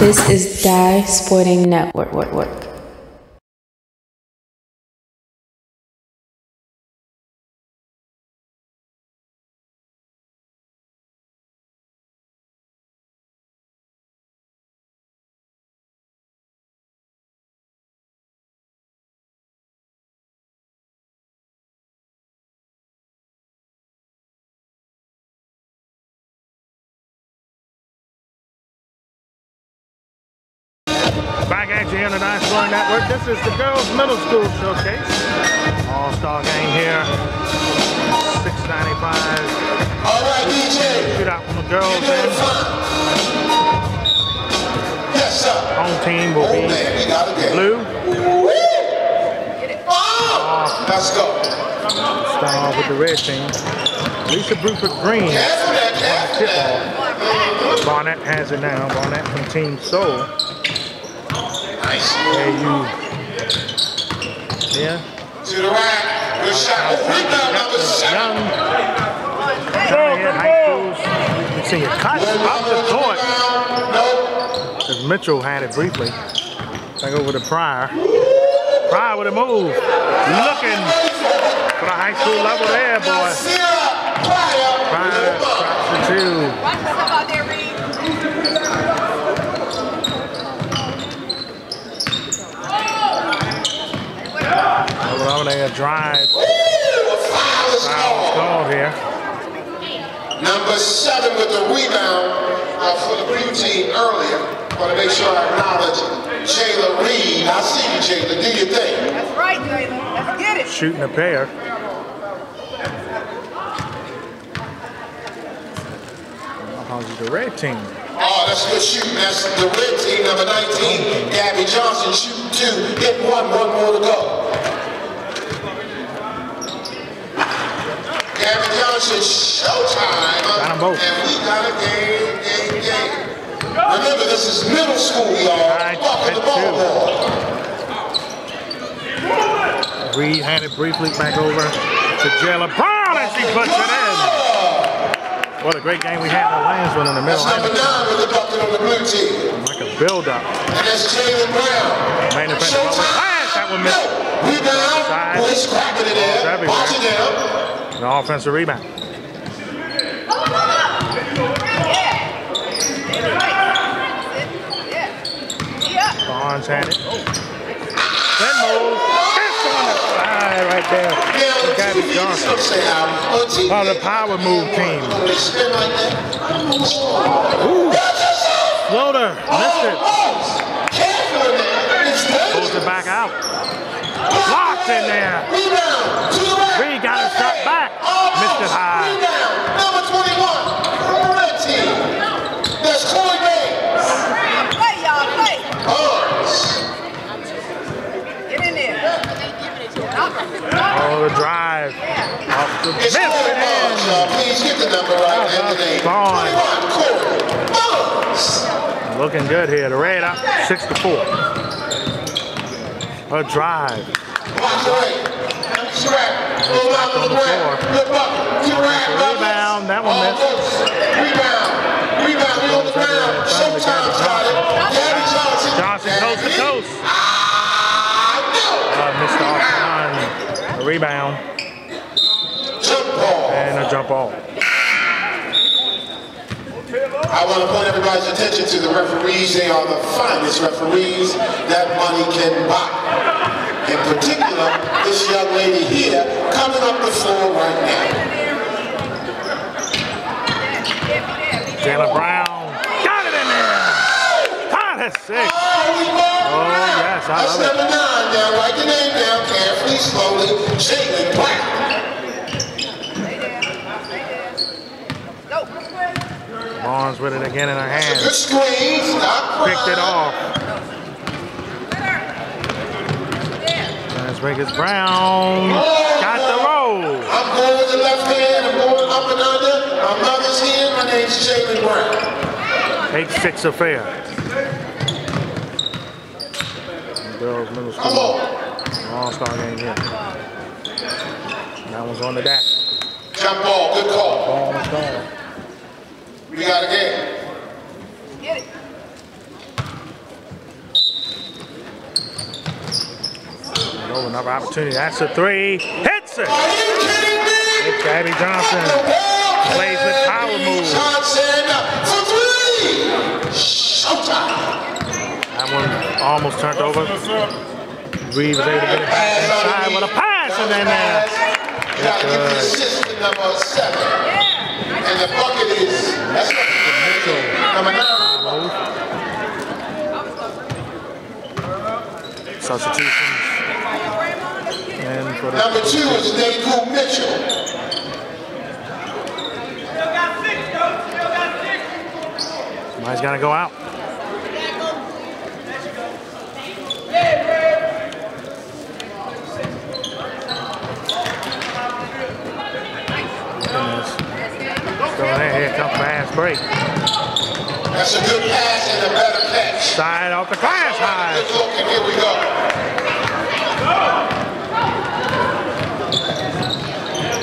This is Dye Sporting Network. Network. This is the girls' middle school showcase. All-star game here. 695. All right, DJ. Shoot out from the girls end. Yes, sir. Home team will be blue. Oh! Let's go. Start off with the red team. Lisa Bruford Green. Tip Barnett has it now. Barnett from Team Soul. Nice. There you. Yeah. To the right. Good shot. Oh, rebound number seven. Young. Trying to hit high schools. You see it cut off the court. As Mitchell had it briefly. Back over to Pryor. Pryor with a move. Looking for the high school level there, boy. Sierra Pryor. Pryor drops the two. Watch yourself out there, Reed. Over there, drive. Woo! A foul is called. called here. Number seven with the rebound uh, for the blue team earlier. Want to make sure I acknowledge Jayla Reed. I see you, Jayla. Do your thing. That's right, Jalen. Let's get it. Shooting a pair. How's the red team? Oh, that's good shooting. That's the red team, number 19. Gabby Johnson shooting two. Hit one, one more to go. Gabby Johnson, showtime. Got 'em both. And we got a game, game, game. Remember, this is middle school, y'all. Right, Welcome to ball. Reed handed briefly back over to Jayla Brown as she puts it in. What a great game we had The in Lansville in the middle. That's number nine with the bucket on the blue team. Like a build-up. And that's Jalen Brown. Of our that one missed. No. Rebound. Side. Boy, he's cracking it everywhere. Watch it now. An offensive rebound. Barnes had it. Then move. It's on the side right there. Yeah, for on Gabby Johnson. you say how. On TV, Part of the power move team. When they spin like that. Watch yourself. Floater. Missed it. Careful in there. It's Pulls it back out. Blocked in there. Rebound. To the right. Reed got his shot back. Almost. Missed it high. Rebound. Number 21. From the red team. That's Corey Bates. Play, y'all. Play. Barnes. Get in there. Oh, the drive. Off the It's miss Corey it Barnes, in. y'all. Please get the number right and the name. Barnes. 21. Corey Barnes. Looking good here. The red up six to four. A drive. Watch the right. Scrap. Full out on on the the Good bucket. To right. Rebound. That one missed. Rebound. Rebound. We on the ground. Showtime started. Gabby Johnson. Johnson coast to coast. Ah, Uh, missed off line. A rebound. Jump ball. and a jump ball. I want to point everybody's attention to the referees. They are the finest referees that money can buy. In particular, this young lady here coming up the floor right now. Jayla Brown got it in there. Tied at six. Oh. Oh, yes, I That's love it. nine now. Write the name down carefully, slowly. Jalen. Go. Barnes with it again in her Good hand. screen. Stop Picked it off. As Brown got the roll. I'm going with the left hand. I'm going up and under. I'm mother's here. My name's Jalen Brown. Eight six affair. Girls middle Come school on. all-star game here. That one's on the deck. Jump ball. Good call. Ball is gone. We got a game. Get it. Another opportunity. That's a three. Hits it. It's Gabby Johnson. Plays with power move. That one almost turned over. Reed was able to get it back inside with a pass and then uh, You gotta give the assist to number seven. And the bucket is, that's Mitchell move. Substitutions. And for the Number two is Naku Mitchell. somebody's got to go out. Goodness. Still in there. Here comes fast break. That's a good pass and a better catch. Side off the glass high. Good look, and here we go.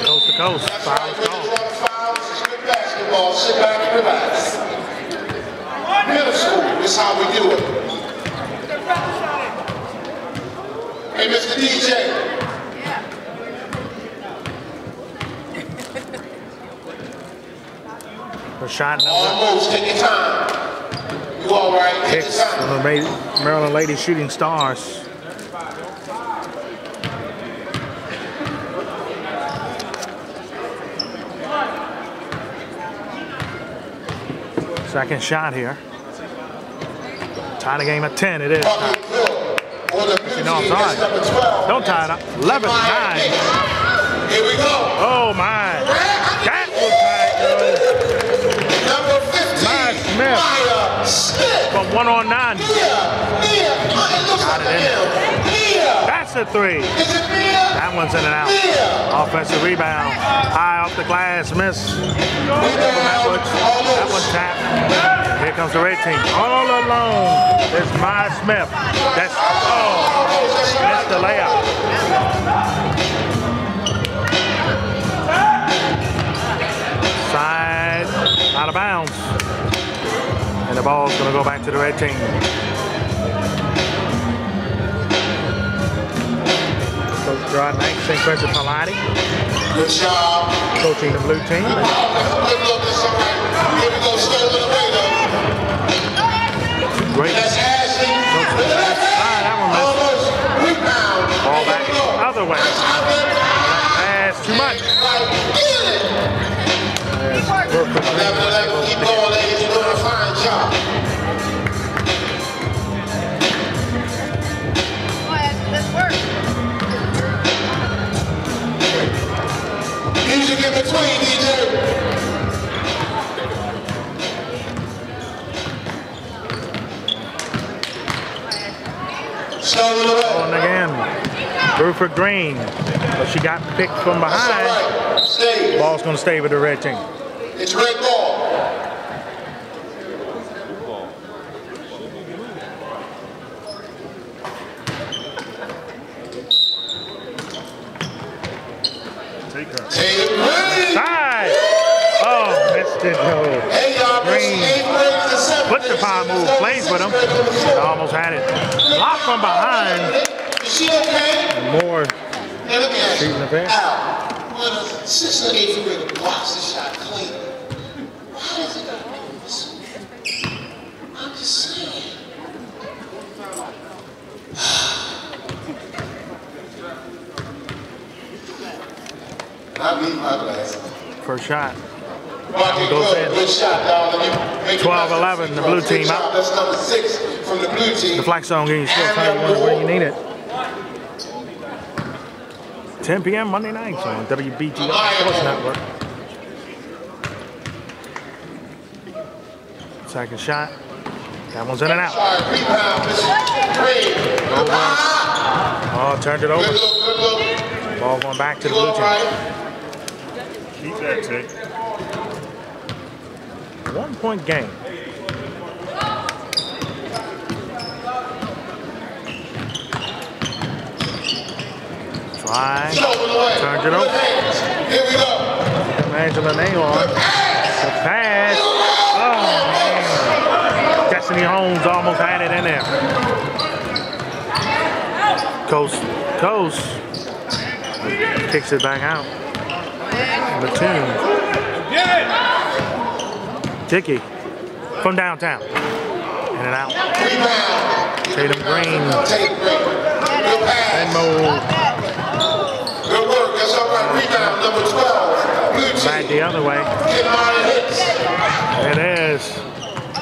Coast to coast. That's Foul right, when call. you draw the foul, this is good basketball. Sit back and relax. Middle school, this is how we do it. Hey, Mr. DJ, number almost, take your time. You all right? From the Maryland Lady Shooting Stars. Second shot here. Tie the game at 10. It is. Bucket good. For the blue know I'm sorry. that's number 12. Don't tie it up. 11 9. Here we go. Oh my. That was tight, though. Number 15. Smith. From one on nine. Mia. Mia. Oh, it looks Got it in. That's a three. Is? That one's in and out. Offensive rebound. High off the glass. Miss. That one, tapped. Here comes the red team. All alone. There's Maya Smith. That's, oh, missed the layup. Side, out of bounds. And the ball's going to go back to the red team. With the left hand. Ah, that one missed. Almost. Rebound. Ball Here back other way. Nice out there. Pass too much. Like, get it. There's Brooklyn in between, DJ. Stolen away. Again, Bruford Green. But she got picked from behind. right. Ball's going to stay with the red team. It's red ball. Tatum Green. Side. Oh, missed it. No. Hey, y'all, this Green. eighth grade to seventh Put the grade power students move, don't plays with him. sixth grade to the floor. Almost had it. Blocked from behind. Is she okay? More Hey, let me ask you. Shooting the pass. Al, when a sixth or eighth grader blocks the shot clean, why does it miss? I'm just saying. I my shot. Bucket Goes in. good shot, dog. And you make 12, it 11, the blue team job. up. That's number six from the blue team. The flex zone getting still tell you when, when you need it. 10 p.m. Monday nights on WBGR Sports Network. Second shot. That one's in and out. Sorry, rebound, Mr. Green. Good Oh, turned it over. look, good look. Ball going back to the blue team. Keep that, Tick. One point game. Try. Turned it over. Here we go. Angela Naylor. The pass. Oh, man. Destiny Holmes almost had it in there. Coach, coast. Kicks it back out. Batum. Dickey from downtown. In and out. Tatum Green. Tatum Green. Good. Venmo Good work. That's all right. Rebound number 12. Blue back the other way. Get nine hits. It is.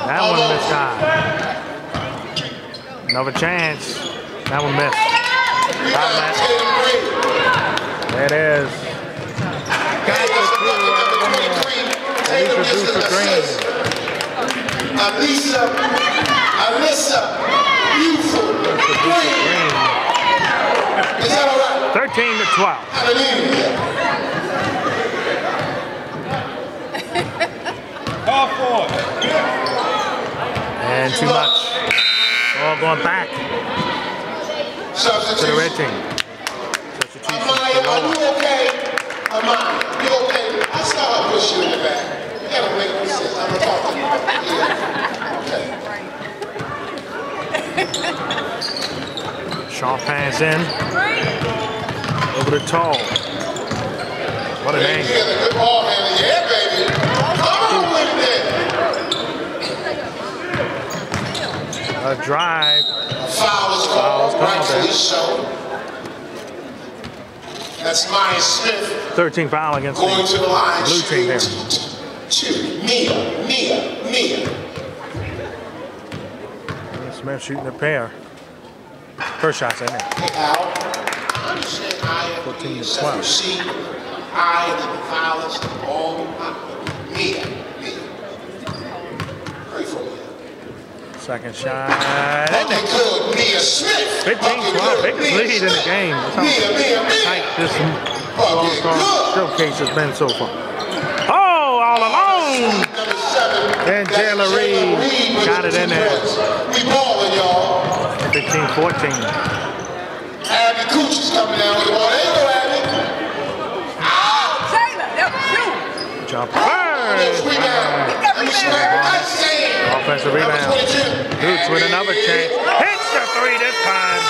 That one missed time. Another chance. That one missed. Rebound Outlet. Tatum Green. There it is. Tatum gets Lisa Booster Green. assist. Alisa. Alyssa. Buford. Green. Green. Is that all right? 13 to 12. Hallelujah. And too much. All going back to the red team. Amaya, are you okay? Amaya, you okay? I saw her push you in the back. You gotta make me sense. I'm gonna talk to you. Okay. Pass in. Over to Tall. What an angle. a good ball handler. Yeah, baby. Come on with it. A drive. Foul is called, called rightfully there. so. That's Maya Smith 13 foul against going to the the line. blue team there. Two. Mia, Mia, Mia. Smith shooting a pair. First shot's in there. Hey, Al, I understand I 14 to separate 12. C, I and the violence and all Mia, Mia. Me. Second shot. in Okay, there. good. Mia Smith. 15 Okay, 12. good. Biggest Mia lead in the game. That's how Mia, Mia, Mia. tight this Okay, All-Star good. showcase has been so far. Oh, all alone. Seven. And that's Jayla Reed got it in there. We balling, y'all. 15 14. Abby Cooch is coming down with the ball. There you go, Abby. Taylor, that was you. Jump first. rebound. Number seven. Nice save. Offensive rebound. 22. Boots with another chance. Hits the three this time.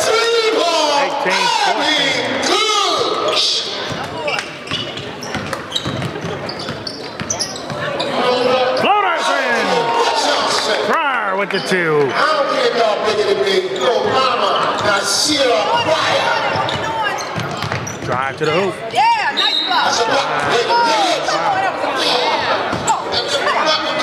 Three ball. 18, 14. Good. Floaters in. Pryor with the two. I don't care if y'all bigger than me. Yo, mama, Nasira Pryor. Drive to the hoop. Yeah, nice That's a block. block. Nigga, nigga. Oh, that was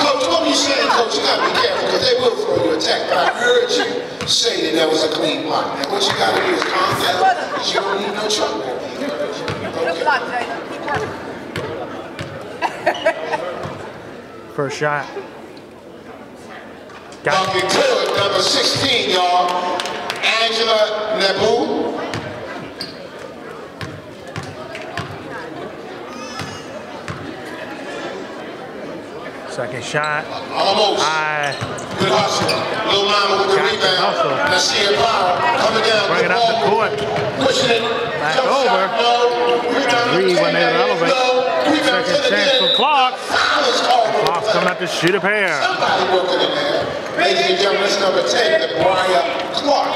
Coach, what were you saying, Coach? You gotta be careful because they will throw you a attack. But I heard you say that that was a clean block. Now, what you gotta do is calm down you don't need no trouble. Good block, Taylor. Keep working. First shot. Got Looking good, number 16, y'all. Angela Nebu. second shot. Almost. High. Good hustle. Little mama with the Got rebound. hustle. Nasir Pryor coming down. Bring it up the court. Pushing it. Back Jump over. shot, no. Rebound Reed number went 10, in elevate. Second chance for Clark. Foul is called. Clark's coming up to shoot a pair. Somebody working in there. Ladies and gentlemen, is number 10, DeBria Clark.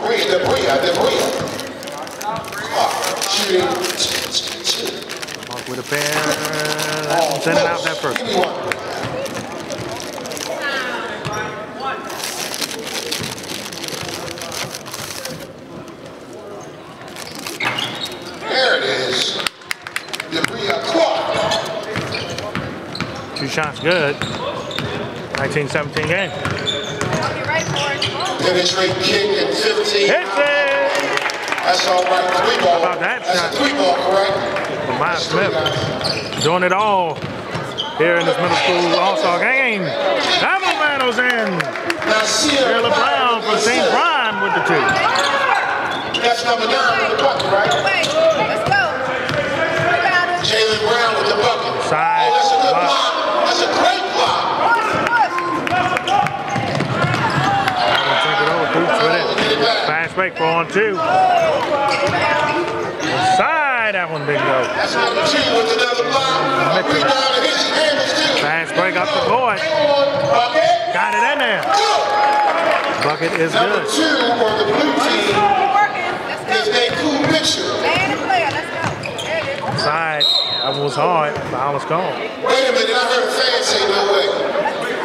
Bria, DeBria, DeBria. Clark shooting. Clark with a pair. That one sending out that first. Give me one. There it is. DeBria Clark. Two shots good. 1917 game. Hope you're ready for it. Penetrate kick at 15. Hits it! That's all right. Three ball. How about that That's shot? a three ball, correct? From Miles Smith. Doing it all here in this middle school All-Star game. Double battles in. Nasir Taylor Brown from St. Brian with the two. That's number nine with the bucket, right? Wait, let's go. Jalen Brown with the bucket. Side Oh, that's a good block. block. That's a great block. Push, push. Gonna take it over. Boots with Get it. it back. Fast break for on two. Side, that one didn't go. That's with another block. Rebound and hits handles too. Fast break up the court. Hang on, bucket. Got it in there. Bucket is Number two on the blue team Keep working. Let's is go. Naku Mitchell. Man and player. Let's go. There it is. Side. That was hard. Foul was called. Wait a minute, I heard a fan say no way.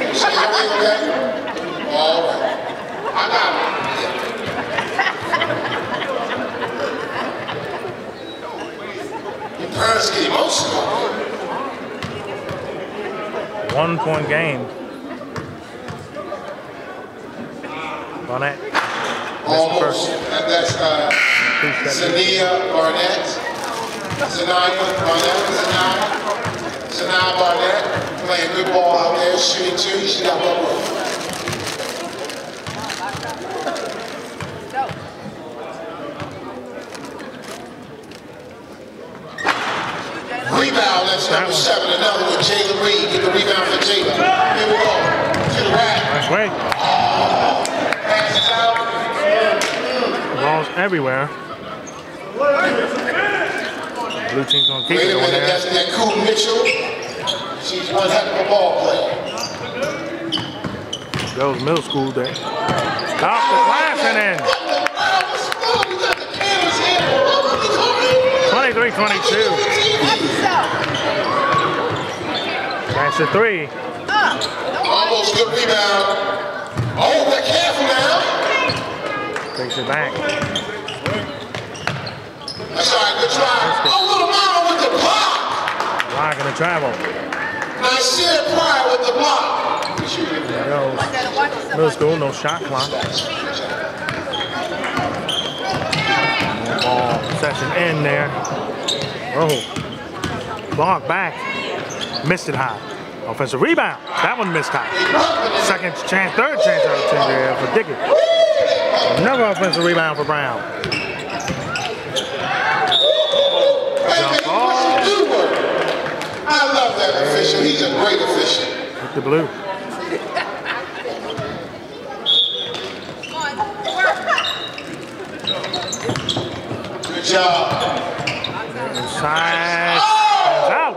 You say everything okay? All right. I got it. Parents get emotional. One point game. Barnett. Almost. That- That's uh, Zania Barnett. Zanaya Barnett. Zanaya. Zanaya Barnett playing good ball out there, shooting two. She got one left, number seven, another one. Jalen Reed. Get the rebound for Jalen. Here we go. To the rack. Nice way. Oh, passes out. Balls everywhere. Blue team's gonna keep Wait a minute, that's that cool Mitchell. She's one heck of a ball player. That was middle school day. Top the glass and in. 23-22. That's the three. Up. Almost good rebound. Oh, they're careful now. Takes it back. That's all right, good try. Oh, little mama with the block. Not gonna travel. Nasir Pryor with the block. There goes. Watch that. Watch yourself. Middle school, no shot clock. Ball session in there. Oh. Block back. Missed it high. Offensive rebound. That one missed high. Second chance, third chance opportunity there for Dickey. Another offensive rebound for Brown. Hey, man, what's he do work? I love that official. He's a great official. With the blue. Come on. Work. Good job. Inside. Hands out.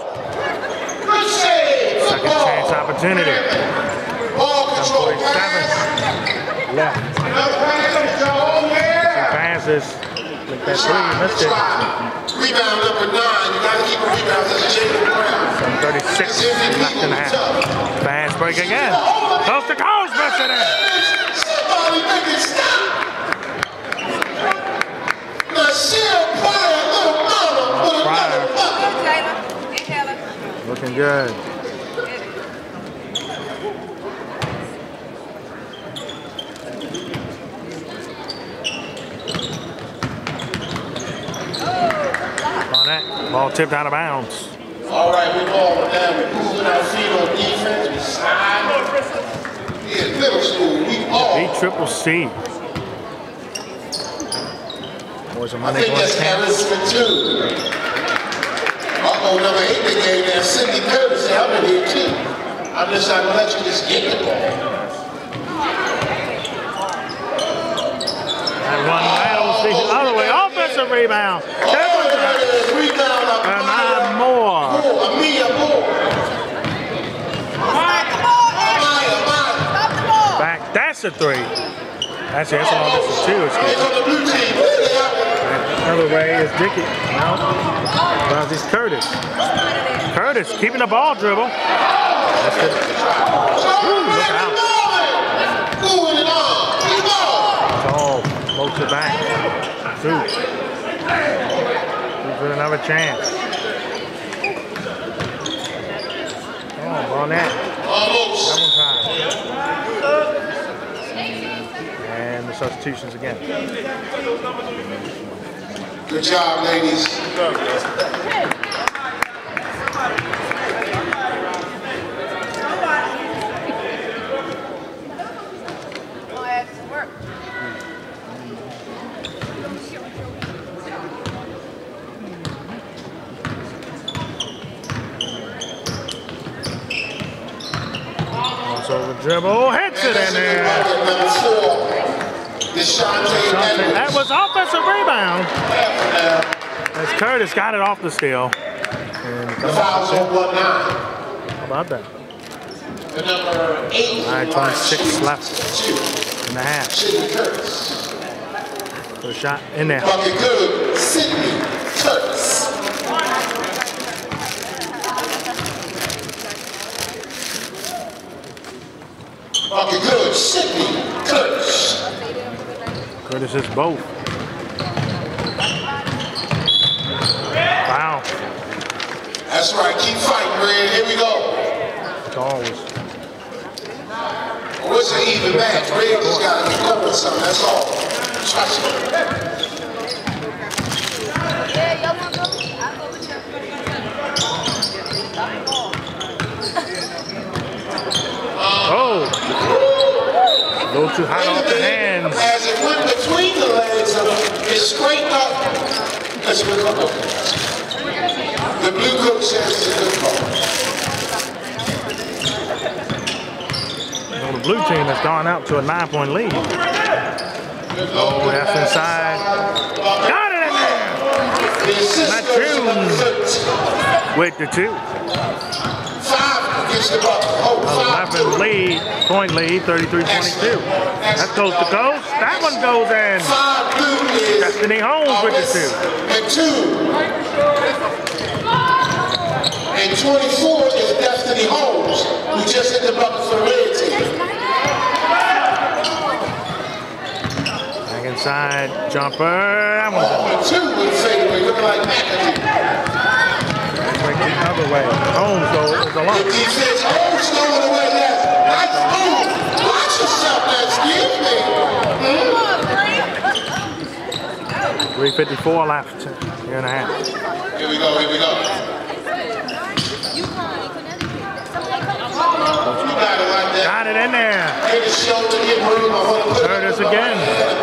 Good save. Good Second ball. chance opportunity. Ball control 47. pass. Left. Another. Yeah. Passes. Make that three. Missed it. Rebound number nine. You got to keep a rebound. That's Jalen Brown. 36 left in the half. Fast break again. Coast to coast, missed it in. Somebody make it stop. Nasir Pryor, little mama, with another bucket. Good, Taylor. Inhaler. Looking good. Get it. Barnett, ball tipped out of bounds. All right, we ball now. We're moving our feet on defense. We slide. Yeah, middle school. We B all. triple C. Boys are I Monday think that's to camp. Harrison too. Uh-oh, number eight in the game there. Cindy Curtis. I'm in here too. I'm just not gonna let you just get the ball. That one battles the other way. Offensive rebound. Amaya. Moore. Moore. Amaya, ball. Back. That's a three. It. That's all. It's blue team. Look at that. Another way is Dickey. No. Well, this Curtis. Curtis keeping the ball dribble. That's good. Ooh, look out. Moving it on. Keep on. Oh, floats it back. Two. Two for another chance. Oh, Barnett. Almost. That one's high. And the substitutions again. Good job, ladies. Come dribble hits it in there. Bucket number four. Deshante That was offensive rebound. Half. As Curtis got it off the steal. And The foul's on one nine. how about that? The number eight. All right, 26 left. Two. and a half. Sidney Curtis. Put shot in there. Bucket good, Sidney Curtis. Bucket good, Sidney Curtis. Curtis is both. Wow. That's right, keep fighting, Red. Here we go. It's always What's an even match? Red just gotta keep up with something, that's all. Trust me. Yeah, y'all wanna go? I'll go with you. Oh! A little too hot off the hands. Went between the legs of it scraped up. That's a good call. The blue coat says it's a good call. On the blue team has gone out to a nine point lead. Oh, that's inside. Got it in there The assist Not goes to number June. 13. with the two. Five against the bucket. Oh, five, 11 two. lead, point lead, 33 22. That's coast to coast. That one goes in. Five blue is Destiny Holmes with the two. And two. And 24 is Destiny Holmes, who just hit the bucket for the red team. Back inside, jumper. That one's in. And two with fadeaway, looking like McAfee. The other way. Holmes goes is The alone. defense, oh, stolen away left. Nice move. Watch yourself, man. Excuse me. Come on, 354 left. Here and a half. Here we go, here we go. Got it like that. Got it in there. Hit his shoulder, get room. I want to put it Curtis again.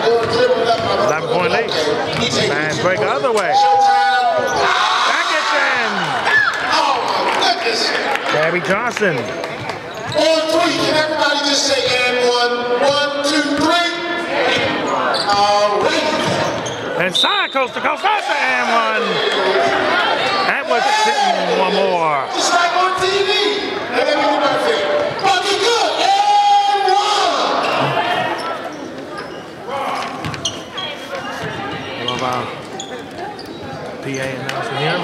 Go and dribble it up. I wanna 11 point lead. Okay. He takes Man, it. break the other way. Gabby Johnson. On three, can everybody just say and one? One, two, three. All right. Inside coast to coast. That's and one. That was sitting one more. Just like on TV. And then we my thing. Fucking good. And one. What about PA announcing here?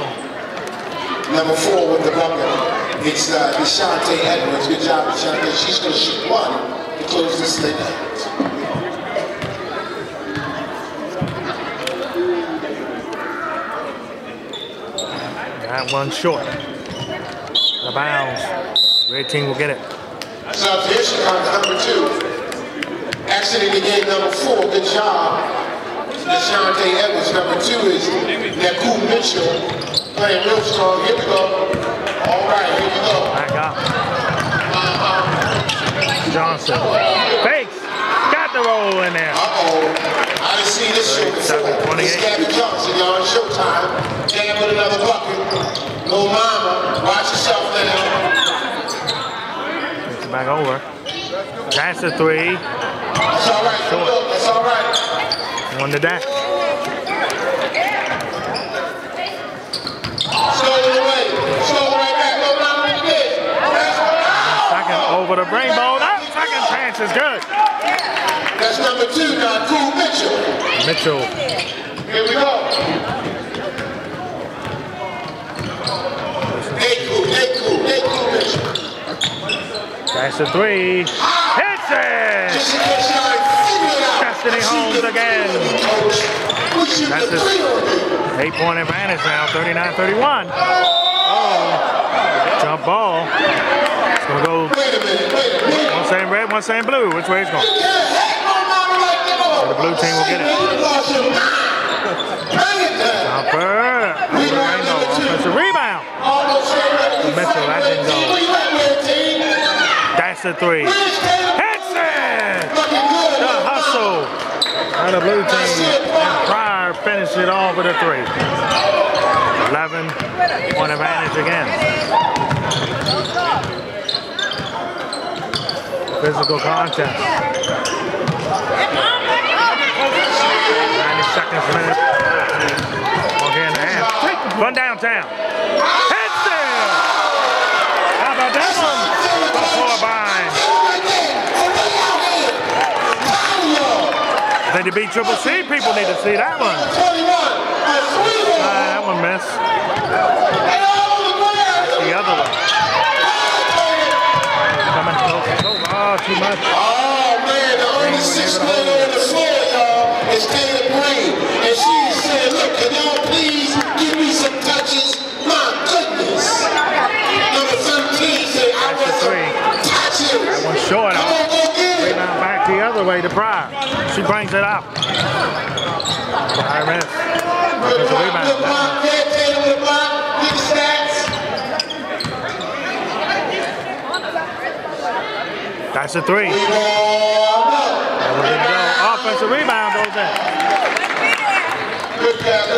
Number four with the bucket. It's uh, Deshante Edwards. Good job, Deshante. She's going to shoot one to close this thing out. That one short. The bounds. Red team will get it. So here she comes, number two. Exiting the game, number four. Good job. Deshante Edwards. Number two is Naku Mitchell. Playing real strong. Here we go. All right, here we go. Back up. Johnson. Fakes. Got the roll in there. Uh-oh. I didn't see this show before. 37, It's 28. Gabby Johnson, y'all. It's showtime. Jam with another bucket. Little mama. Watch yourself now. Takes it back over. That's a three. That's all right. That's all right. One to that. Stolen away. Stolen right back. Little mama in the bed. That's all right. Second over the rainbow. That second chance is good. That's number two now, Cool Mitchell. Mitchell. Here we go. Hey, cool, hey, cool, hey, cool Mitchell. That's a three. Hits it. Just in case y'all ain't figured it out. Destiny shoot Holmes again. three on me, Coach. We shoot That's the it. three on me. Eight point advantage now. 39-31. Oh. Jump ball. It's gonna go Wait a minute, wait a minute. one saying red, one saying blue. Which way it's going? You can't hack no mama like that. The blue team will get it. You lost. Bring it down. Jumper. Rainbow. Offensive rebound. Almost straight ready. Mitchell, that didn't go. Where you at, red team? That's a three. Hits it. The hustle. And the blue team Pryor finish it off with a three. 11 point advantage again. Physical contest. 90 seconds minute. Okay, and a half. Run downtown. Hits it! How about that one? There. Way out here. Power to beat Triple C. People need to see that one. 21, a three ball. that one missed. The. The other one. Coming close. close. Oh, too much. Oh man, the only six man on the floor, y'all, is Taylor Green. And she said, look, can y'all please give me some touches? My goodness. Number 13 said, I want three. some touches. One short. Come on, go get it. Rebound back the other way to Pryor. She brings it up. Pryor missed. Good rebound. good block, yeah, Taylor with the block, big stats. That's a three. Go. Offensive rebound goes in.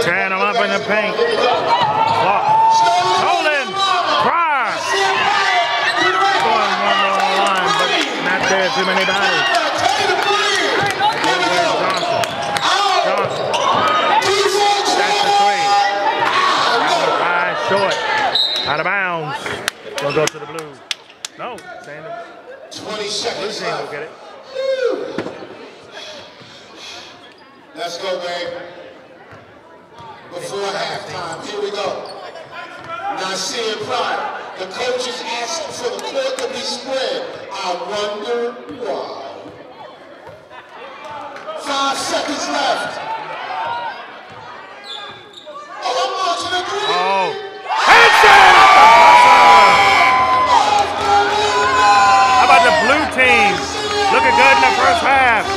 Tearing pass, up in the paint. Clark. Stolen. Pryor. Going one more line, but not there. Too many bodies. Out. That's a three. High, short. Out of bounds. Gonna go to the blue. No, 20 blue seconds team will left. get it. Let's go, babe. Before halftime, here we go. Nasir Pryor, the coach is asking for the court to be spread. I wonder why. Five seconds left. Oh, I'm launching a three. Oh. Good in the first half.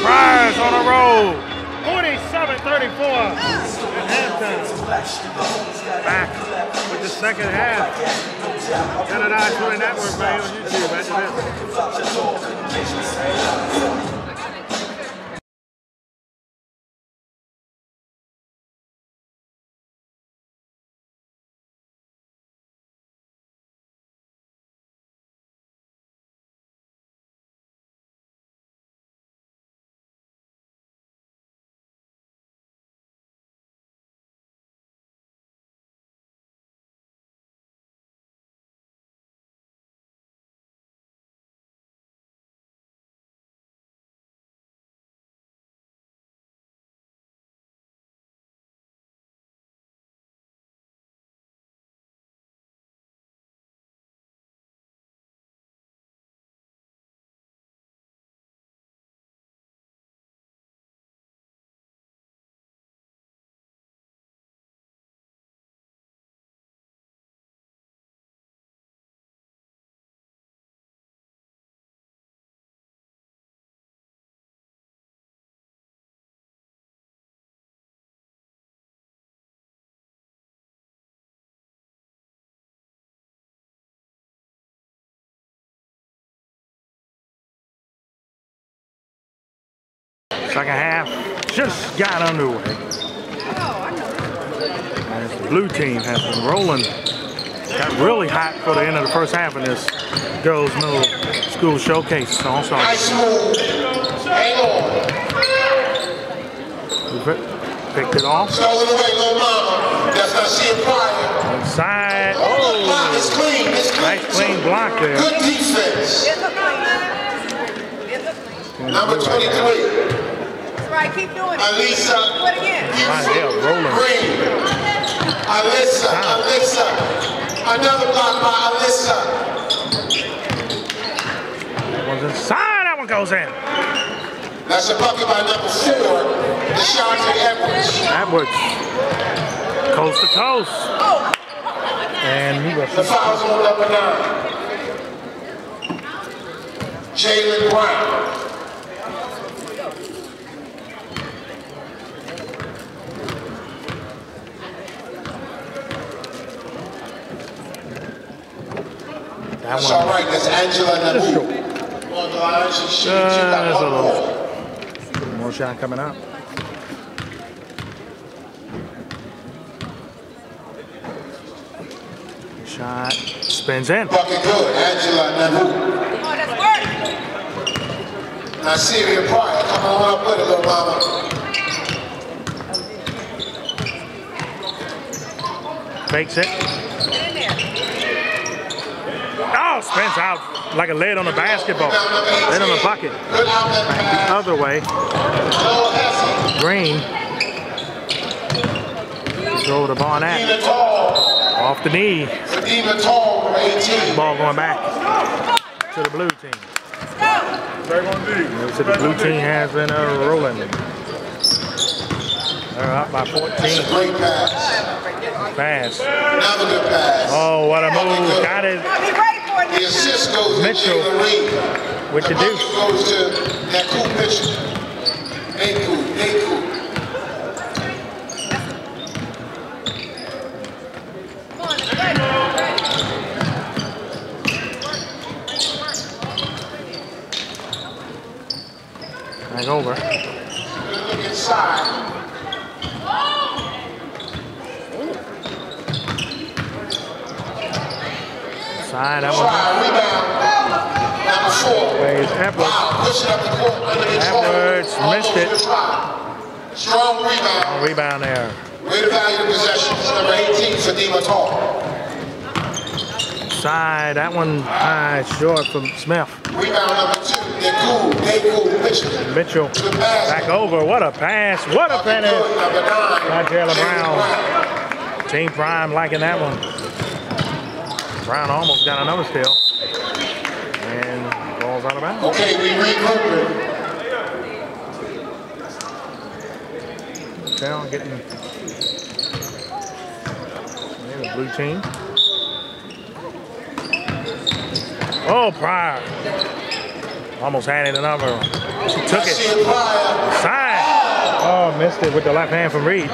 Pryor's on a roll. 47-34 at halftime. Back with the second half. Canada Sporting Network, man, on YouTube. After this. Second half just got underway. As the blue team has been rolling. Got really hot for the end of the first half in this girls' middle school showcase. So also Nice move. Hang on. picked it off. Stolen away, little mama. That's Nasir Pryor. Inside. Oh, the clean. It's clean. Nice clean block there. Good defense. It's a clean. It's a clean. Number 23, That's right, keep doing it. Alisa Do it again. Right, they are rolling. Green. Alyssa, Alyssa. Another block by Alyssa. That one's inside. That one goes in. That's a bucket by number four, DeShante Edwards. Edwards. Coast to coast. And he The was foul's on number nine. Jalen Brown. That That's all right. That's Angela Nabu. Uh, there's a little- more. Shot coming up. Shot spins in. Bucket good, Angela Nabu. Oh. Now, Syria Pryor, come on up with it, little mama. Fakes it. Get. Oh, spins out like a lid on a basketball. Lid on a bucket. Good The other way. Joe Hesse. Green. Throw to Barnett. Dina Tall. Off the knee. Dina Tall, number 18. Ball going back to the blue team. So the blue team has been uh, rolling. They're up by 14. great pass. Pass. Another good pass. Oh, what a move. Got it Be ready for The assist goes Mitchell. Jalen Reed. with the The deuce. goes to Naku Mitchell. Naku, Naku. Come on, it's ready. Ready. Back over. Good look inside. Side. That one. Try, rebound. Number four. Plays Edwards. Wow, push it up the court under control. Edwards missed it. the try. Strong rebound. Rebound there. To value the possession. Number 18, Fadima Tall. Side. That one uh, high short from Smith. Rebound number two, Naku Mitchell. Mitchell. Back over. What a pass. What a finish. By Jaylen Brown. Team Prime liking that one. Brown almost got another steal. And balls out of bounds. Okay, we regrouping. Down getting the blue team. Oh, Pryor. Almost had it another. She took it. Side. Oh, missed it with the left hand from Reed.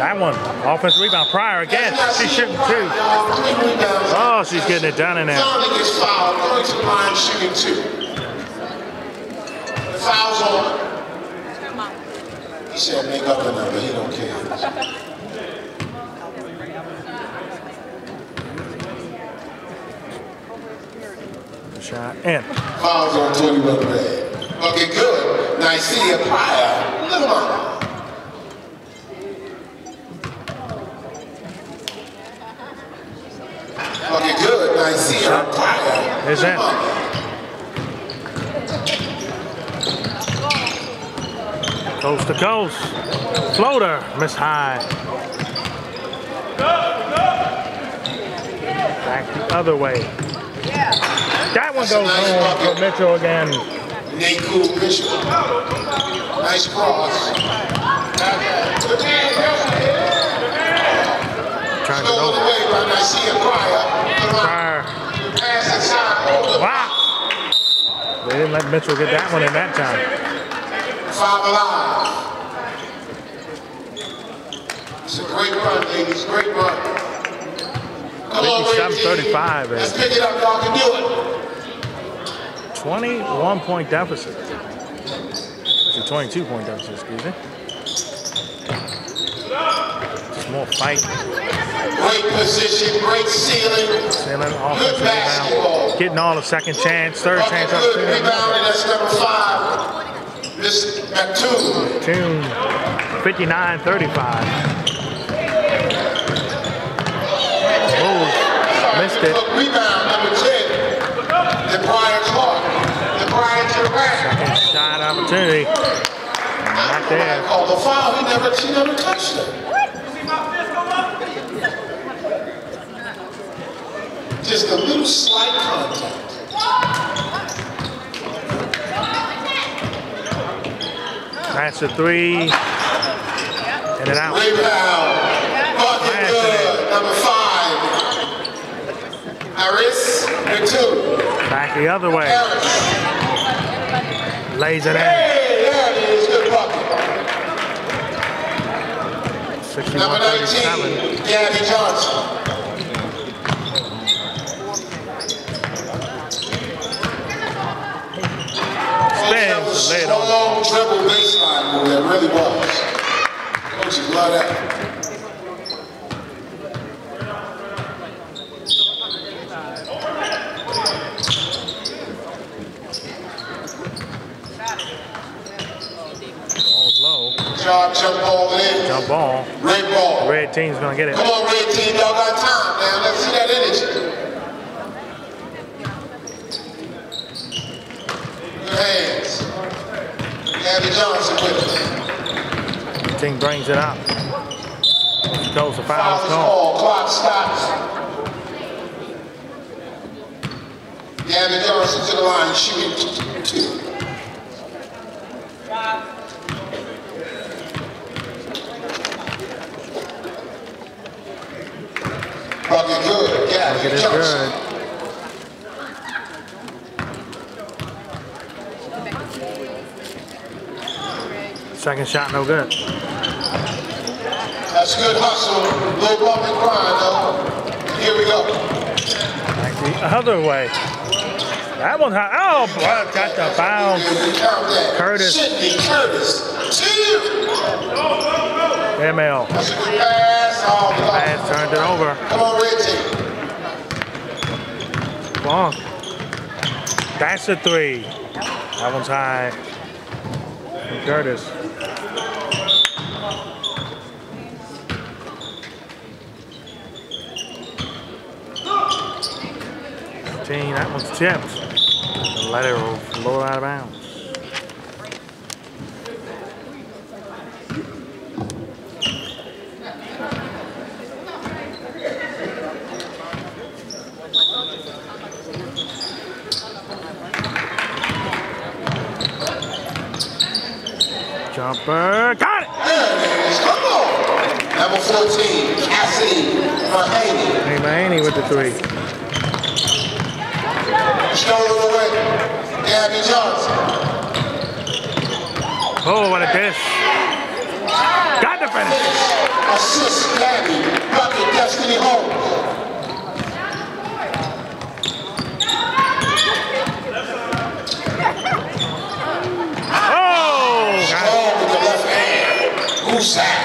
That one. Offensive rebound. Pryor again. She's shooting two. Y'all, three rebounds. Oh, she's getting it done in there. Finally gets fouled, going to the line, shooting two. Foul's on. He said make up a number, he don't care. Shot in. Foul's on 21 red. Bucket good. Nicaea Pryor. Little mama. Bucket good. Nicaea Pryor. Is mama. Coast to coast. Floater. Miss high. Back the other way. That one That's goes nice home for Mitchell again. Naku Bishop. Nice cross. Nicaea Pryor. Little mama. Pryor. Pass. Wow. They didn't let Mitchell get that one in that time. Five alive. It's a great run, ladies. Great run. Come on, red 57-35. Let's pick it up. Y'all can do it. 21 point deficit. Actually, 22 point deficit, excuse me. More fight. Great position. Great ceiling. Ceiling, Good basketball. rebound. Getting all the second chance, third Bucket chance good rebound, and that's number five. Miss McToon. Tune 59-35. Oh, missed it. Rebound number 10. The Brian Clark. The Brian to the rack. Second shot opportunity. Not there. Called the foul. He never, she never touched it. A little slight contact. That's a three. And out. Rebound. Bucket good. Number five. Harris. Number two. Back the other way. Harris. Lays it in. Hey, there it is. Good bucket. Number 19. Gabby Johnson. That was Spins the lid on. strong dribble baseline move. That really was. Coaches love that. Ball's low. Job jump ball in. Jump ball. Red ball. Red team's gonna get it. Come on, red team. Y'all got time, man. Let's see that energy. Gabby Johnson with it. Team brings it up. Goes the foul Foul is is called. called. Clock stops. Gabby Johnson to the line, shooting two. Bucket good. Look Johnson. good. Second shot, no good. That's good hustle. Little bump and grind though. Here we go. Back the other way. That one, high. oh, boy, got the bounce. Curtis. Curtis. Two. ML. That's a good pass. Oh, Pass turned it over. Come on, red team. Long. That's a three. That one's high. From Curtis. That one's tipped. The letter will flow out of bounds. Jumper. Got it. There it is. Come on. Number 14, Cassidy Mahaney. Hey, Manny with the three. Stolen away. Gabby Johnson. Oh, what a dish. Got the finish. Assist Gabby. Bucket Destiny Holmes. Oh, got it. Oh, with the left hand. Who's that?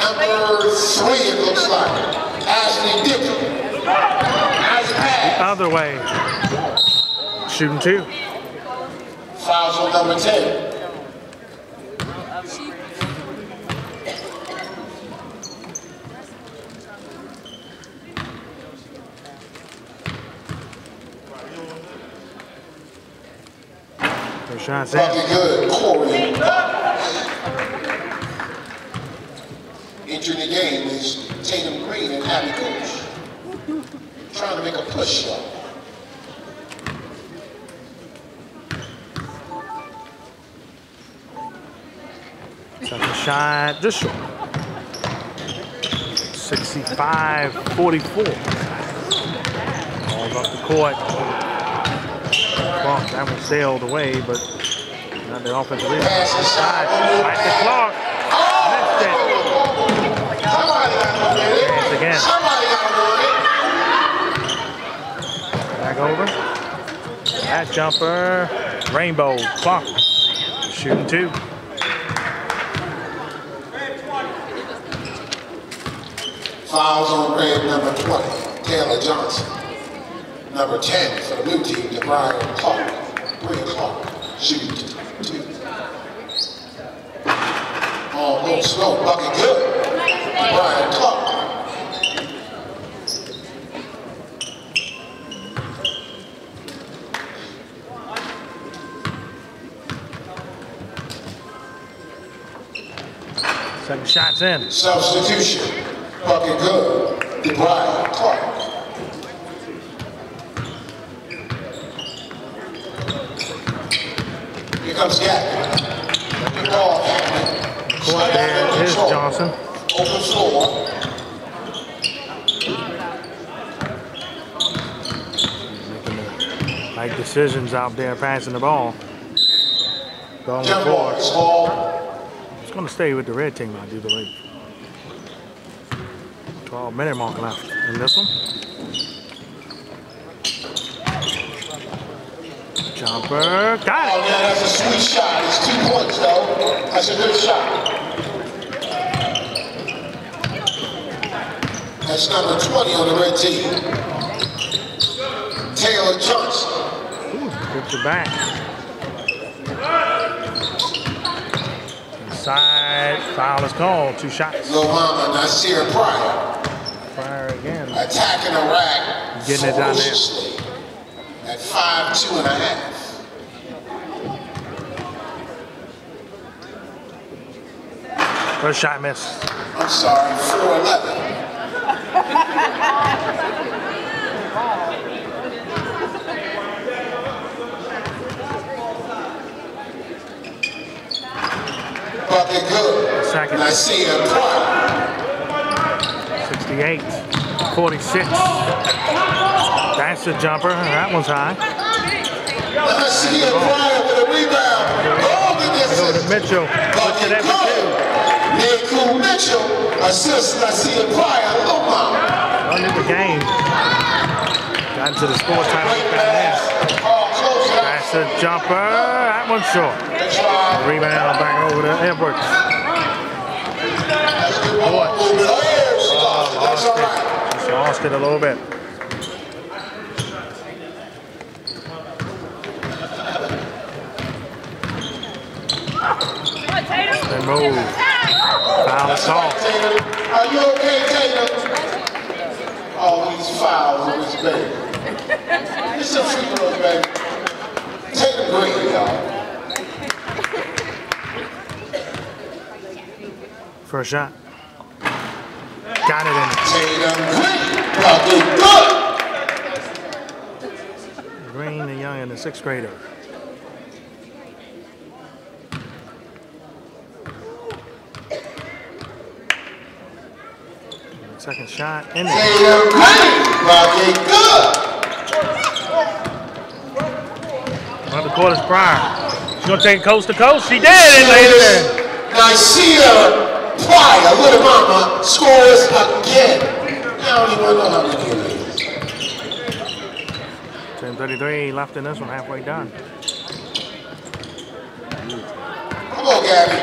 Number three, it looks like. Ashley Dickey. Nice pass. Other way. Shooting two. Fouls on number 10. First shot's in. Good. Corey Entering the game is Tatum Green and Abby Coach. Trying to make a push shot. Shot, just short. 65 44. Balls up the court. Clark, that one sailed away, but not the offensive rebound. Pass inside. Side, right to Clark. Missed it. Somebody got to get it. Hands again. Somebody got to Back over. That jumper. Rainbow. Clark. Shooting two. Fouls on red number 20, Taylor Johnson. Number 10 for the blue team, DeBrian Clark. Bria Clark, shooting two. Oh, go slow, bucket good. DeBrian Clark. Second shot's in. Substitution, bucket good. DeBrian Clark. Here comes Gavin. Good ball, Gavin. Court there is Johnson. Open the right decisions out there passing the ball. Going forward. ball. It's going to stay with the red team, I do believe. 12 minute mark left in this one. Jumper, got Oh it. man, that's a sweet shot. It's two points though. That's a good shot. That's number 20 on the red team. Taylor Johnson. Ooh, Gets it back. Inside, foul is called. Two shots. Lil Mama Nasir Pryor. Attacking rack. Getting it down there. At five, two and a half. First shot missed. I'm sorry, 411. Bucket good. Second. And I see a Pryor. 68, 46. That's the jumper. That one's high. I see a Pryor with a rebound. Look at Go to. Mitchell. Puts it Bucket in for two. good. Niku Mitchell assists I see a Pryor. Loma. Under the game. Got into the score title. Great Got in. pass. Close it out. That's a jumper. That one's short. Rebound back over to Edwards. That's a good ball movement. Oh, she lost it. That's all right. Lost it a little bit. They move. Foul assault. Are you okay, Tatum? Oh, All these fouls in this baby. It's a free throw, baby. Tatum Green, y'all. First shot. Got it Tatum Green. Bucket good. in. Green, the young and the sixth grader. Second shot in it. Tatum Green. Good. One of the quarters prior. She's gonna take it coast to coast. She did it in. Nicaea Pryor, little mama, scores again. I don't even know how many it is. 10:33 left in this one, halfway done. Come on, Gabby.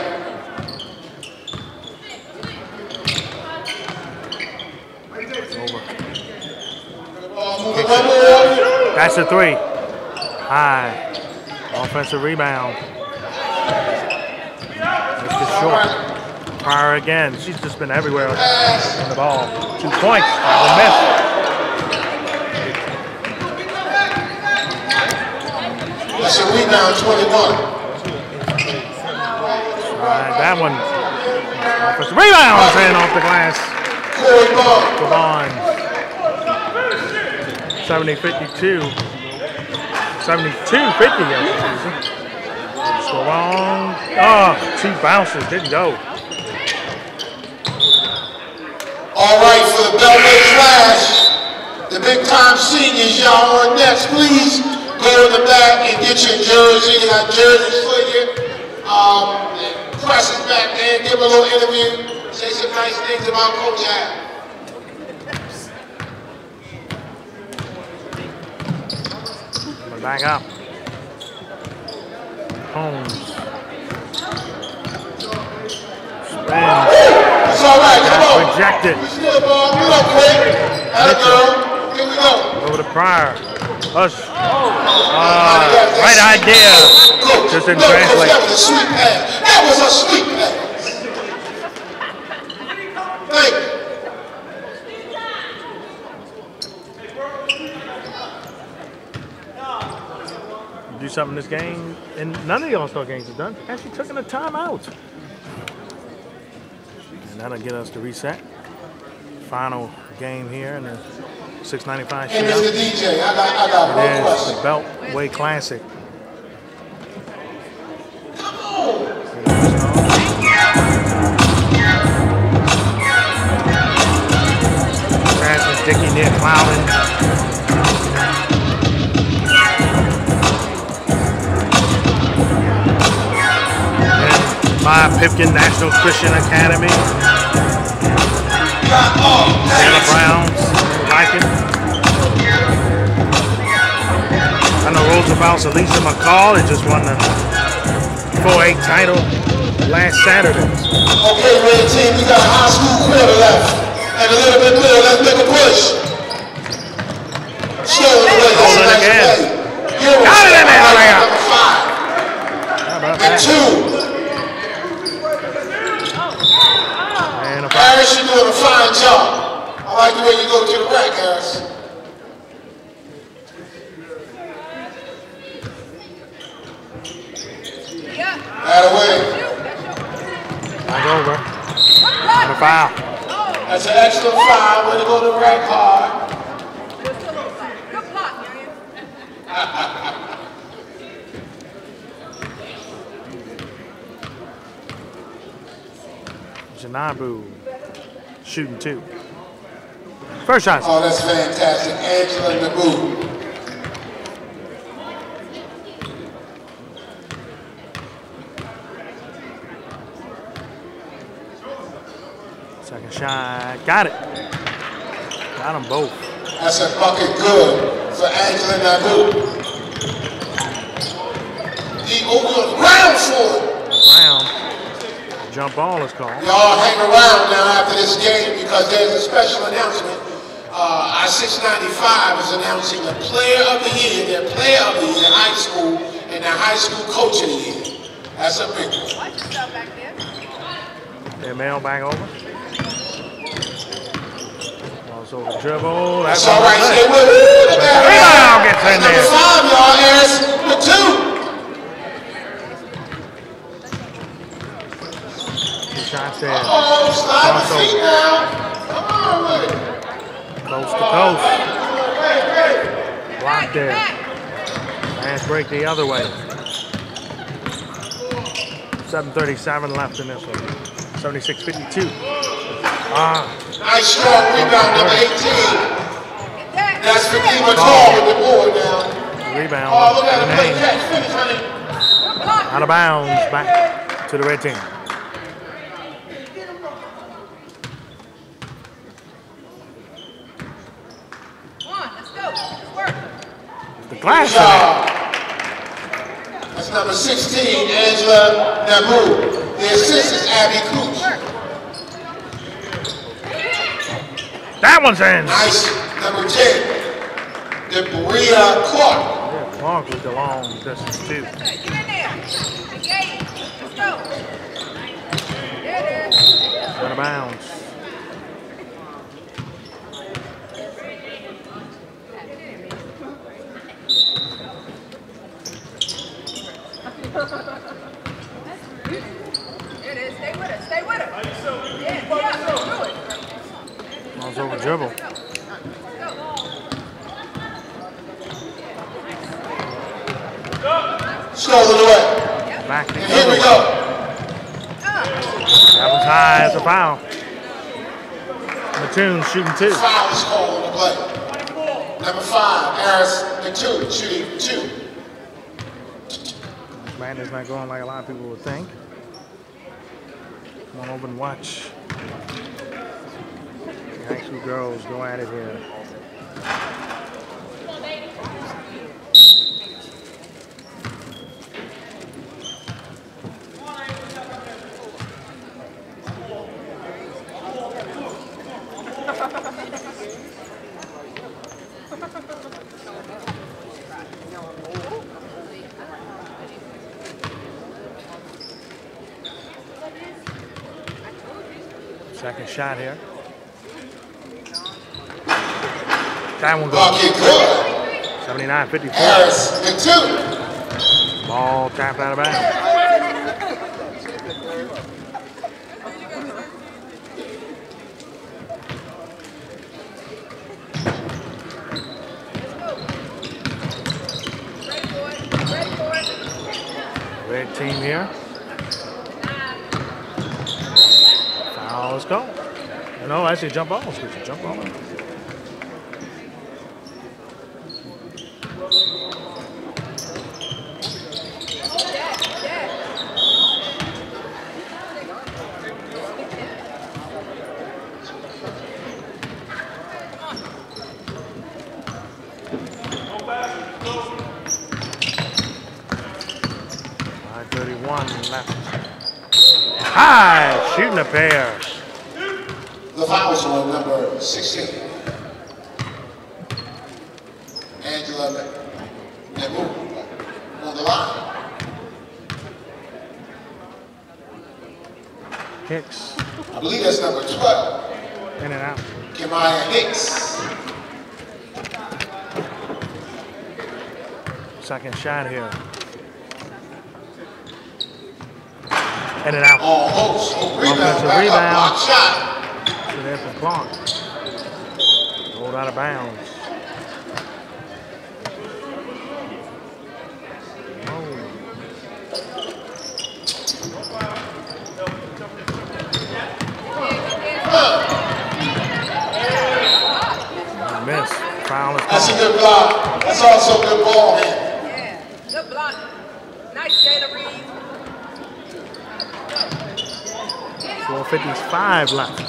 Over. Ball moving. That's a three. High. Offensive rebound. It's just short. Prior again. She's just been everywhere on the ball. Two points. That That's a rebound, 21. one. All right, that one. Offensive rebound in off the glass. Corey Ball. Come on. 70 52. 72 50 yesterday. So long. Oh, two bounces. Didn't go. All right, for the Beltway Flash, the big time seniors, y'all on next. Please go in the back and get your jersey. Got jerseys for you. Um, press it back there, give a little interview, say some nice things about Coach Al. Coming back up. Holmes. It's all right, come on. Rejected. Get up quick. Atta girl. Here we go. Over to Pryor. Hush. Ah, right idea. Just didn't translate. that was a sweet pass. That was a sweet pass. Thank you. do something this game, and none of the All Star games have done. Actually, taking a timeout. And that'll get us to reset. Final game here in the 695 And shootout. Mr. I got, I got It is the Beltway Classic. Dickey near My Pipkin National Christian Academy. Taylor Browns, Lycan. I know Roosevelt's Elisa McCall had just won the 4-8 title last Saturday. Okay, red team, we got a high school quarter left. And a little bit more, let's make a push. Away, that's a Hold it again. Got it in there, all right. Number five How about and that? two. And a Harris, you're doing a fine job. I like the way you go to the rack, Harris. Yeah. Out of way. Back over. And a foul. That's an extra foul. Way to go to the red card. Good block, Union. Janabu shooting two. First shot. Oh, that's fantastic. Angela Naboo. Second shot. Got it. Got them both. That's a bucket good for Angela Naboo. The over ground for it. Round. Jump ball is called. Y'all hang around now after this game because there's a special announcement. Uh, I-695 is announcing the player of the year, their player of the year in high school, and their high school coach of the year. That's a big one. Watch yourself back there. Their mail back over. Also the dribble. That's That's all right. good. Stay with it. Look at that. Rebound gets in Number there. five, y'all, Harris, the two. Two shots there. Oh, slide the Crossover. feet now. Come on with it. Coast to coast. Block Back, there. back. Fast break the other way. 7.37 left in this one. 76.52. Ah, Nice strong rebound, number 18. That's Get Fatima that. Tall with the board now. rebound. Oh, look at him play catch. Finish, honey. Out of bounds. Back to the red team. Come on, let's go. Let's work. The glass Good job. That's number 16, Angela Naboo. The assist is Abby Cooch. That one's in. Nice. Number 10, Debria Clark. Yeah, Clark with the long distance too. Get in there. Engage. Let's go. There it is. Out of bounds. It is. Stay with it. Stay with it. Yeah, yeah. Do it. Balls over dribble. Stolen away. Back And here we go. That was high as a foul. Mattoon shooting two. Foul is called on the play. Number five, Harris Natu, shooting two. Man is not going like a lot of people would think. Come on over and watch. The school girls go at it here. Second shot here. That one goes Bucket good. 79 54. Harris Natu. Ball tapped out of bounds. Ready for it. Ready for it. Red team here. Foul is called. No, actually jump ball. Excuse me, jump ball. Five thirty-one left. High, shooting a pair. The foul's on number 16. Angela Naboo on the line. Hicks I believe that's number 12, in and out. Kemiah Hicks. Second shot here. In and out. Almost. Rebound. Offensive back up, rebound. block shot. So there for Clark. Rolled out of bounds. Oh. Miss. Foul is That's a called. good block. That's also good ball hand. Yeah, good block. Nice, Jada Reed. 455 left.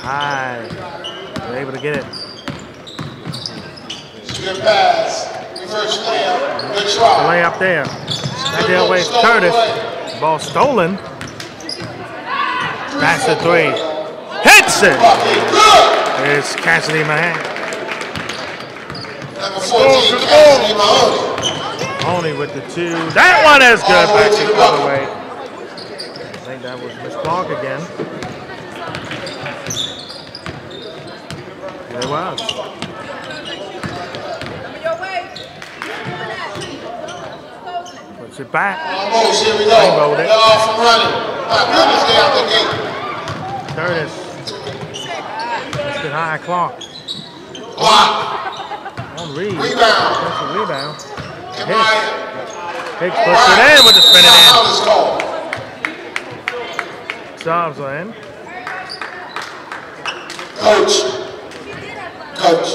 High. They're able to get it. Good pass. Reverse layup. Good The try. layup there. That there waits Curtis. Ball stolen. That's the three. Hits it. It's Cassidy Mahan. Number 14, Cassidy Mahoney. Only with the two. That one is good. Oh, back the other way. I think that was Miss Clark again. There it was. Coming your way. Doing that. Closing it. Puts it back. Almost. Here we go. Rainbowed it. They're off and running. My goodness, they out the gate. Curtis. Let's get high Clark. Block. On Reed. Rebound. That's a rebound. Hicks puts it in with the spin it Foul is called. in. Are in. Coach. Coach.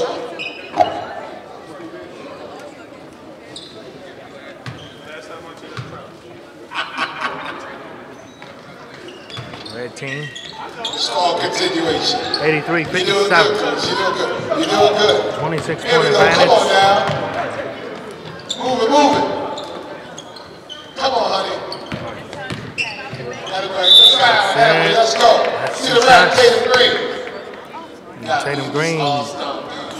Red team. Score continuation. 83 You're doing good, coach. You're doing good. You're doing good. 26 Here point go. Come on advantage. now. Move it, move it. Come on, honey. Gotta go. Try. Halfway. Let's go. See the rap. Tatum Green. God, Tatum Green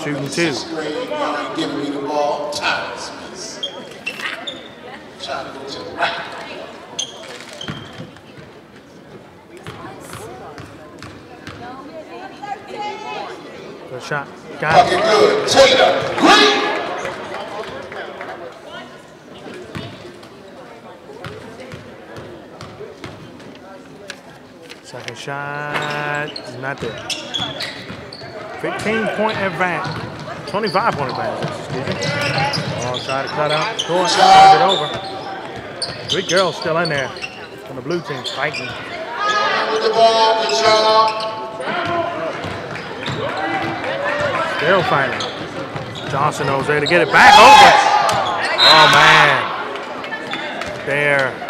shooting two. Grade, giving me the ball. Time Smith. Trying to go to the right. Good shot. Got Fucking it. good. Tatum Green. Shot. Not there. 15 point advantage. 25 point advantage, excuse me. Ball try to cut out. Court. Turned it over. Three girls still in there on the blue team fighting. Still fighting. Johnson knows there to get it back over. Oh man. There.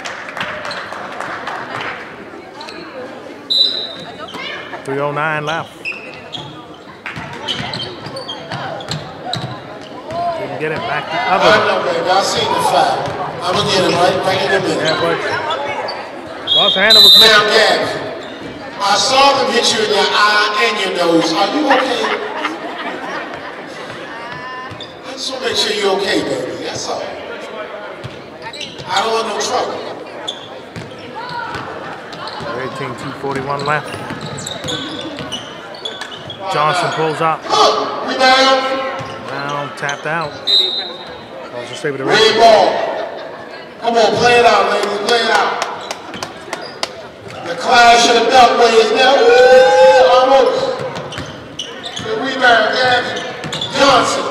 Three oh nine left. Didn't get it back the I other way. know, baby. I seen the fight. I'm gonna get him right back in a minute. Yeah, but Los handle was Now, missing. Gabby, I saw them hit you in your eye and your nose. Are you okay? I just want to make sure you're okay, baby. That's all. I don't want no trouble. 18, 241 left. Johnson pulls up. Huh, rebound. Now tapped out. Calls the able to Red reach. ball. Come on, play it out, ladies. Play it out. The clash of the beltways now. Woo, almost. The rebound, Gabby. Johnson.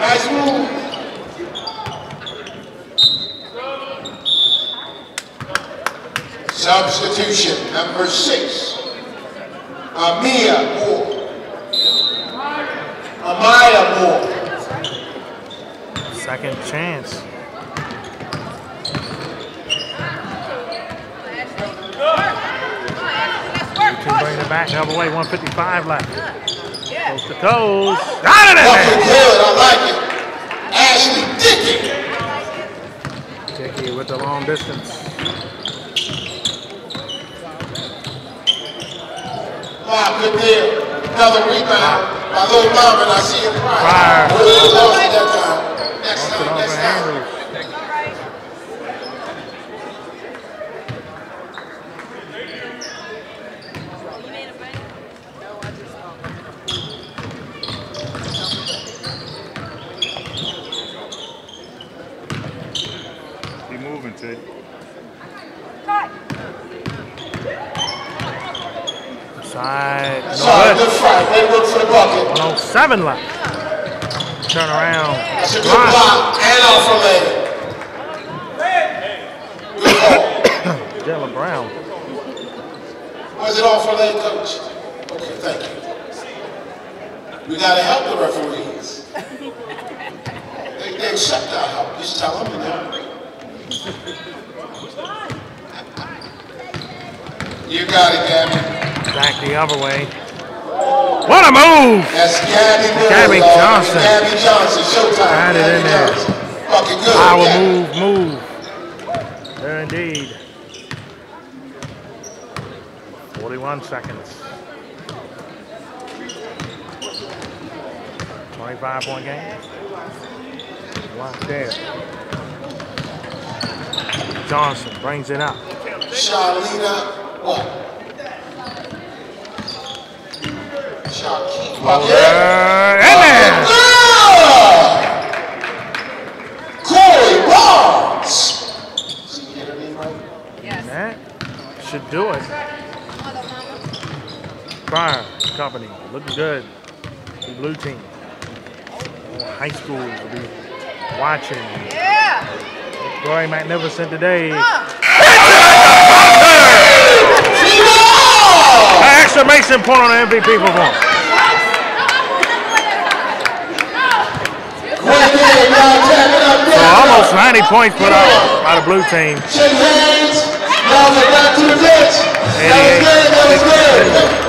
Nice move. Substitution number six. Amia Moore. Amaya Moore. Second chance. Let's. Can bring it back the other way. 155 left. Yeah. Coast to coast. Got it in Fucking there. good. I like it. Ashley Dickey. Dickey with the long distance. Wow, good deal. Another rebound by little Mama, and I see him Pryor. crying. Really lost it that time. Next time, next time. Side. No Sorry, good. good fight. Way to work for the bucket. 107 left. Turn around. That's a good Block. block and off a leg. Jalen Brown. Was it off a leg, coach? Okay, thank you. We gotta help the referees. They, they accept our help. Just tell them, you know. You got it, Gabby. Back the other way. What a move! That's Gabby Gabby. Johnson. Gabby Johnson. Showtime. Got it in there. Fucking good. Power move, move. There indeed. 41 seconds. 25 point game. Locked there. Johnson brings it up. Charlena, Shaquille. Over. Corey Barnes. See, you get her name right? Yes. Should do it. Pryor Company looking good. The blue team. High school will be watching. Yeah. Glory Magnificent today. Uh. An exclamation point on the MVP performance. Great game, y'all. Tap it up So almost 90 points put up by the blue team. Shake hands. Y'all get back to the pitch. That was good. That was good.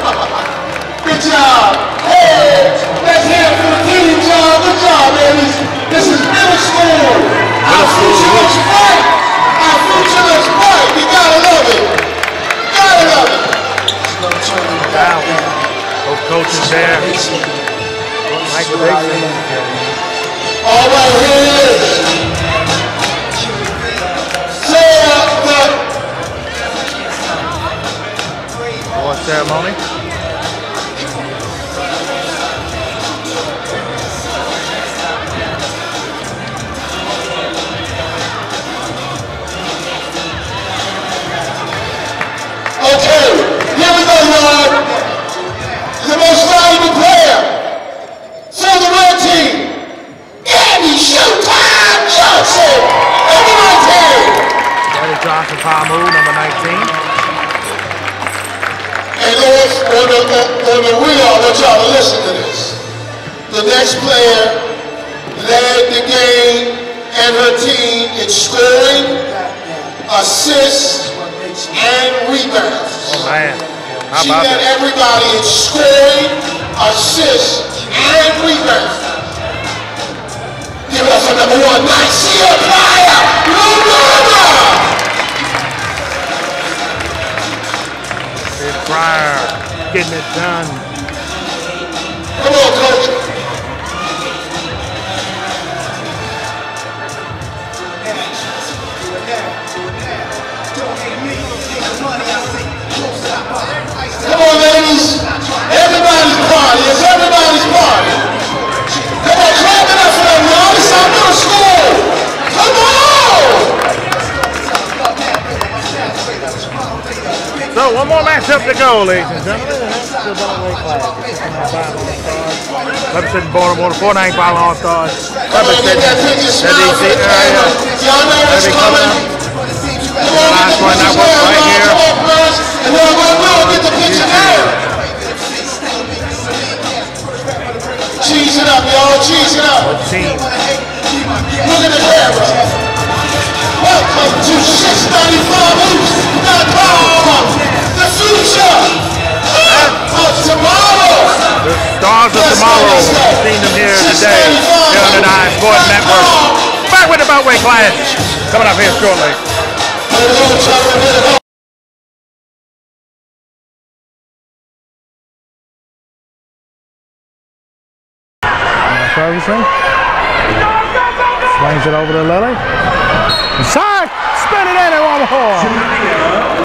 Good job. Hey, let's hear it for the team, y'all. Good job, ladies. This is middle school. Our future looks bright. Our future looks bright. You gotta love it. Gotta love it. Wow. Both coaches there. Michael Dixon. All right, here it is. The Award ceremony. Eddie Johnson power move, number 19. And Lord, on the, on the wheel, I want y'all to listen to this. The next player led the game and her team in scoring, assists, and rebounds. Oh, man, how She led that? everybody in scoring, assists, and rebounds. Give it up for number one, Nicia Pryor, Getting it done. Come on, coach. Come on, ladies. Everybody's party. Everybody's party. Come on, So one more matchup to go, ladies and gentlemen. And that's the Dunaway Clash. The 695 All-Stars. Representing Baltimore, the 495 All-Stars. Come on, get that the DC area. Coming. Last one, that one right here. Cheese it up, y'all. Cheese it up. Team. Look at the camera. Welcome to 695 Hoops.com. The future of tomorrow. The stars of tomorrow. Seen them here today. Here on the Nine Sports Network. Back with the Beltway Clash. Coming up here shortly. Hit it home, Trevor. Hit it home. Ferguson. Swings it over to Lily. Sack! Spin it in and one more.